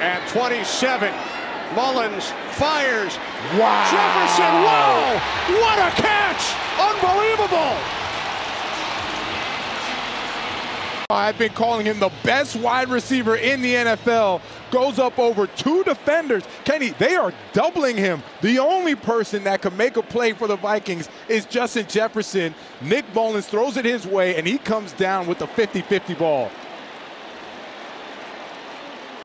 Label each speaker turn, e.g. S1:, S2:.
S1: at 27. Mullens fires.
S2: Wow.
S1: Jefferson, whoa! What a catch! Unbelievable!
S2: I've been calling him the best wide receiver in the NFL. Goes up over two defenders. Kenny, they are doubling him. The only person that can make a play for the Vikings is Justin Jefferson. Nick Mullens throws it his way, and he comes down with the 50 50 ball.